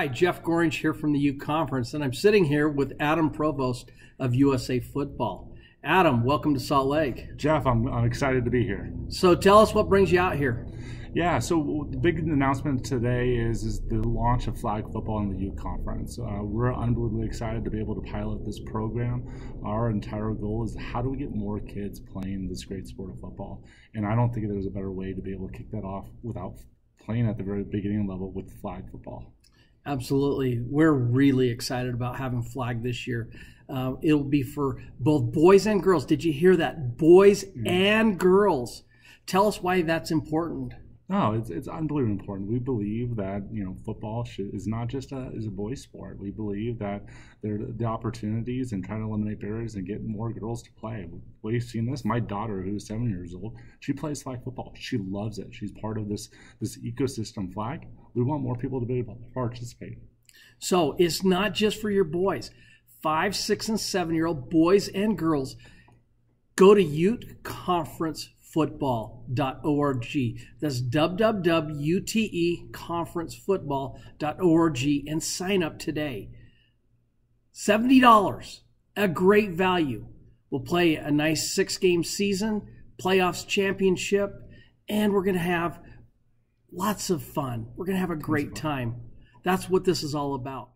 Hi, Jeff Gorinch here from the Ute Conference, and I'm sitting here with Adam Provost of USA Football. Adam, welcome to Salt Lake. Jeff, I'm, I'm excited to be here. So tell us what brings you out here. Yeah, so the big announcement today is is the launch of flag football in the Ute Conference. Uh, we're unbelievably excited to be able to pilot this program. Our entire goal is how do we get more kids playing this great sport of football? And I don't think there's a better way to be able to kick that off without playing at the very beginning level with flag football. Absolutely. We're really excited about having flag this year. Uh, it'll be for both boys and girls. Did you hear that? Boys mm-hmm. and girls. Tell us why that's important. No, it's it's unbelievably important. We believe that you know football should, is not just a is a boys' sport. We believe that there are the opportunities and trying to eliminate barriers and get more girls to play. We've seen this. My daughter, who's seven years old, she plays flag football. She loves it. She's part of this this ecosystem flag. We want more people to be able to participate. So it's not just for your boys. Five, six, and seven year old boys and girls go to Ute Conference football.org. That's www.uteconferencefootball.org and sign up today. $70, a great value. We'll play a nice six game season, playoffs championship, and we're going to have lots of fun. We're going to have a great time. That's what this is all about.